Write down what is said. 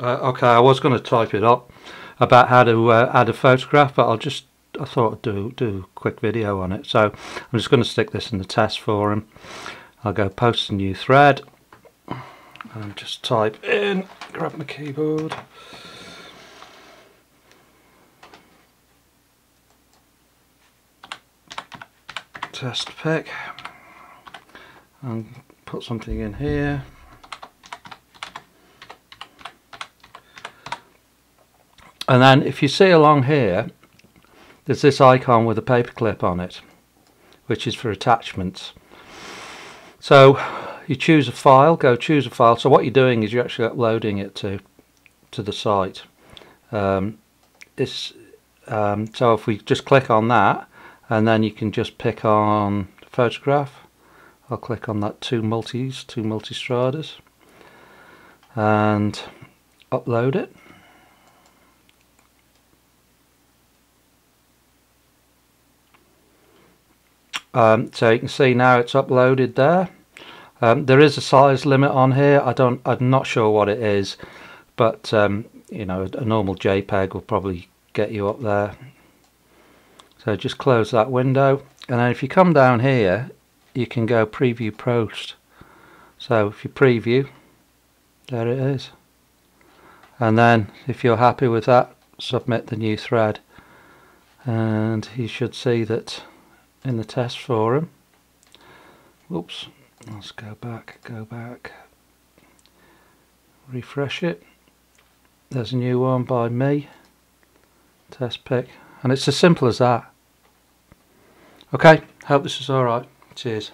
Uh, okay, I was going to type it up about how to uh, add a photograph, but I'll just I thought I'd do do a quick video on it. So I'm just going to stick this in the test forum. I'll go post a new thread and just type in, grab my keyboard. Test pic and put something in here. And then if you see along here, there's this icon with a paperclip on it, which is for attachments. So you choose a file, go choose a file. So what you're doing is you're actually uploading it to to the site. Um, this, um, so if we just click on that, and then you can just pick on photograph. I'll click on that two multis, two Multistradas, and upload it. Um, so you can see now it's uploaded there. Um, there is a size limit on here. I don't. I'm not sure what it is, but um, you know, a normal JPEG will probably get you up there. So just close that window, and then if you come down here, you can go preview post. So if you preview, there it is. And then if you're happy with that, submit the new thread, and you should see that in the test forum. Whoops, let's go back, go back, refresh it. There's a new one by me, test pic, and it's as simple as that. Okay, hope this is alright. Cheers.